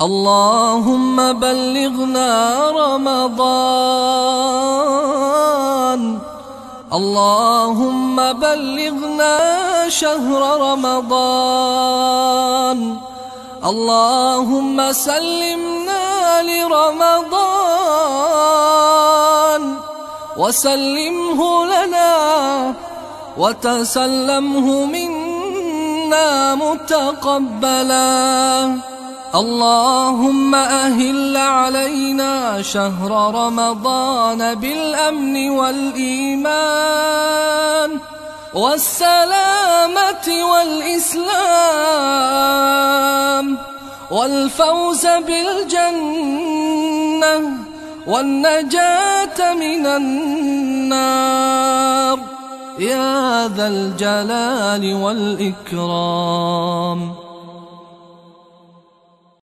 اللهم بلغنا رمضان. اللهم بلغنا شهر رمضان. اللهم سلمنا لرمضان. وسلمه لنا وتسلمه منا متقبلا. اللهم أهل علينا شهر رمضان بالأمن والإيمان والسلامة والإسلام والفوز بالجنة والنجاة من النار. يا ذا الجلال والإكرام.